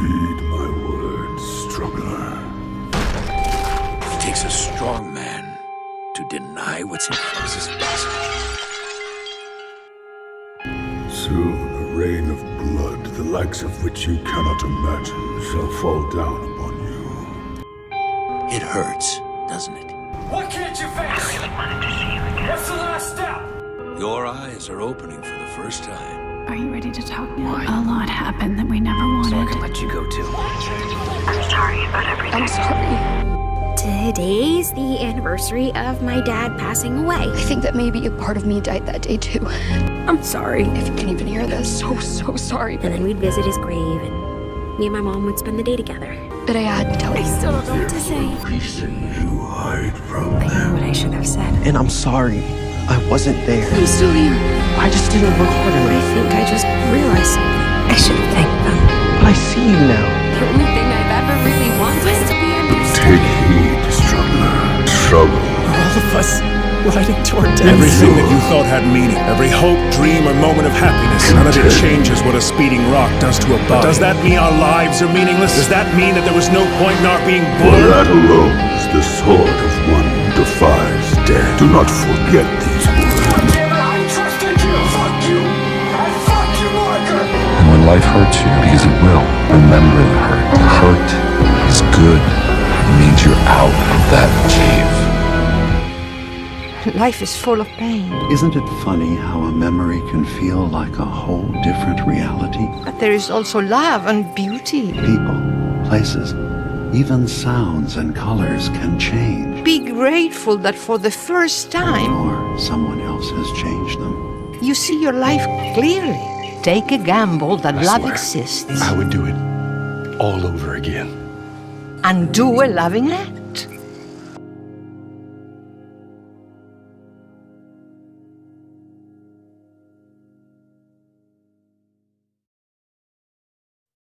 Heed my words, struggler. It takes a strong man to deny what's in front of his Soon a rain of blood, the likes of which you cannot imagine, shall fall down upon you. It hurts, doesn't it? What can't you face? I really wanted to see you again. What's the last step? Your eyes are opening for the first time. Are you ready to talk now? Why? A lot happened about everything. I'm sorry. Today's the anniversary of my dad passing away. I think that maybe a part of me died that day too. I'm sorry. If you can even hear this, so, so sorry. And then we'd visit his grave, and me and my mom would spend the day together. But I had to tell you. I still don't know what to say. Reasons you hide from I know what I should have said. And I'm sorry. I wasn't there. I'm still here. I just didn't work hard I think I just realized something. Us riding toward death. Everything that you thought had meaning, every hope, dream, or moment of happiness, none of it changes what a speeding rock does to a body. Does that mean our lives are meaningless? Does that mean that there was no point in our being born? For born? that alone is the sword of one who defies death. Do not forget these words. Damn it, I trusted you. Fuck you. And fuck you, Marker. And when life hurts you, because it will, remember the hurt. The hurt is good. It means you're out of that cave. Life is full of pain, Isn't it funny how a memory can feel like a whole different reality? but there is also love and beauty. People, places, even sounds and colors can change. Be grateful that for the first time Or someone else has changed them. you see your life clearly. Take a gamble that I love swear, exists I would do it all over again. and do a loving act.